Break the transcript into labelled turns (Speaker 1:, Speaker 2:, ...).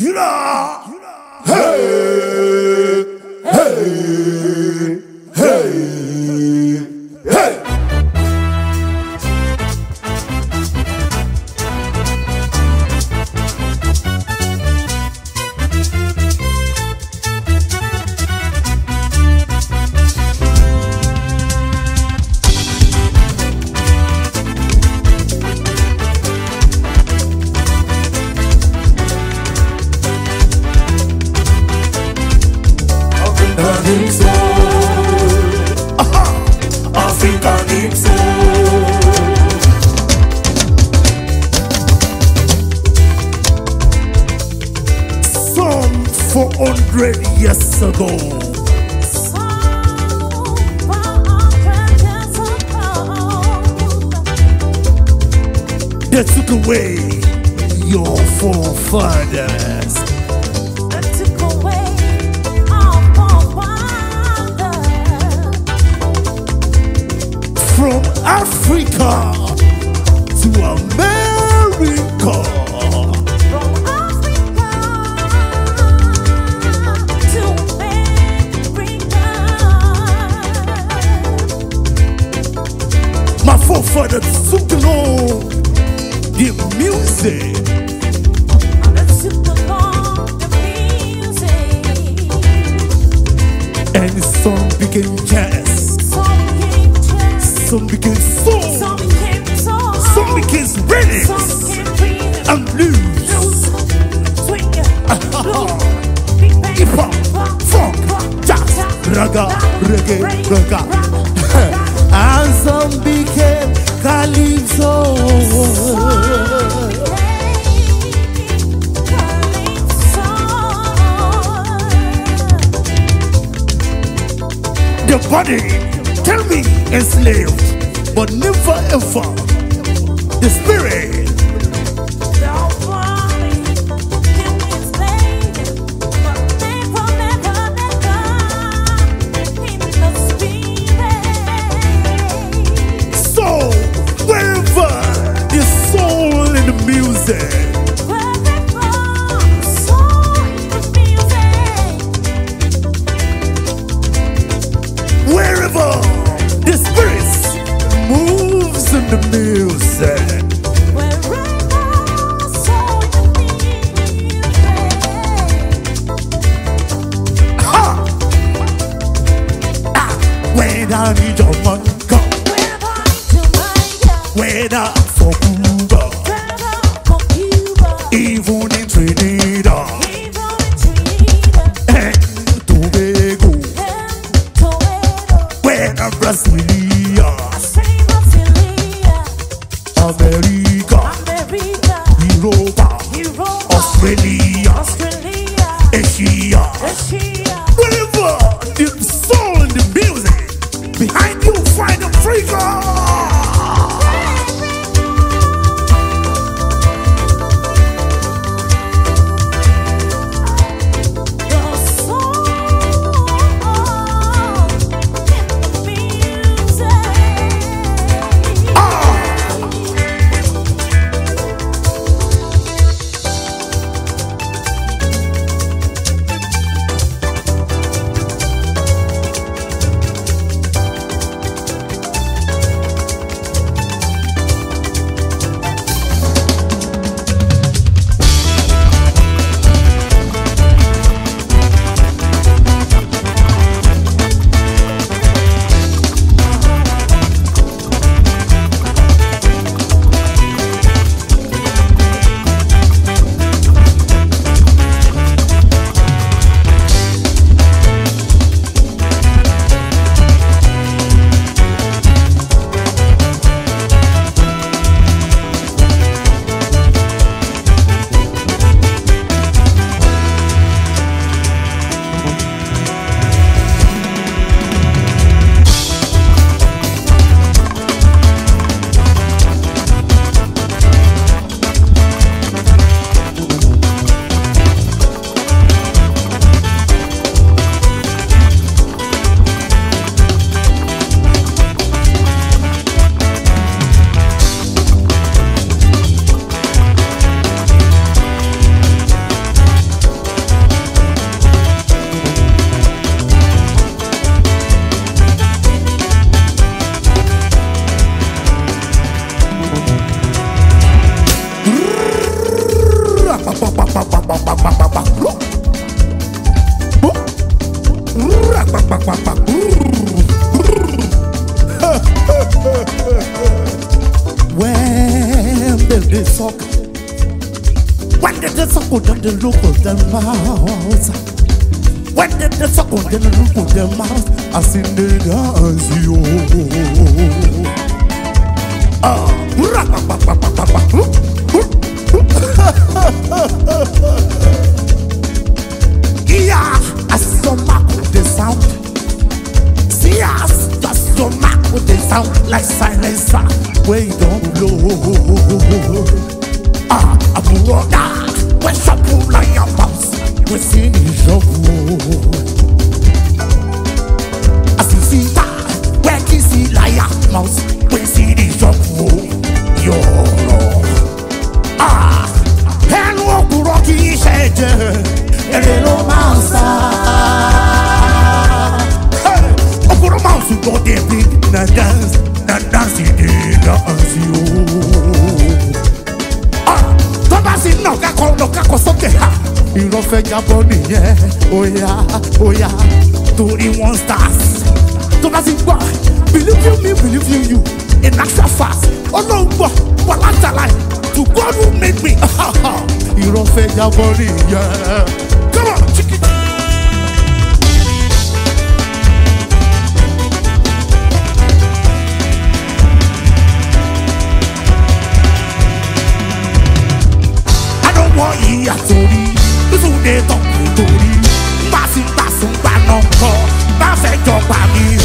Speaker 1: know, Hey! hundred years ago. They took away your forefathers. forefathers. From Africa to America. And the song became jazz. Some became soul. Some became, soul. Some became and blues. Swing, hip hop, funk, jazz, raga, reggae, raga. body tell me enslaved but never ever the spirit even in Trinidad. Even Trinidad. And Tobago. And Tobago. When I'm Brasilia. America, America. America. Europa. Europa. Australia. Australia. When they did suck, when they did suck on the look of their mouth, when they did suck on the look of their mouth, I seen the dance yo. Ah, uh, sound like silencer wey don't blow. Ah, àbúrọ̀dá wey ṣàpù láyà bounce wey sí ní ìṣọ́kù. Àṣìṣìta wey kì í sí láyà bounce wey sí ní ìṣọ́kù yọ̀ọ̀rọ̀. Ah, ẹnu òkúrọ̀ kì í ṣe jẹ́ èrè lọ. kọ́ lọ kákọ sókè ha ìrọ̀fẹ́ jábọ́ nìyẹn oya oya torí one stars tó bá ti gbọ́ believe you me believe you you in action fast ọlọ́run gbọ́ wà látàlá to God who made me ìrọ̀fẹ́ jábọ́ nìyẹn. ya torí ìfúnde tọkùn torí ń bá sí ń bá sùn gbà náà kọ́ bá fẹ́ mi.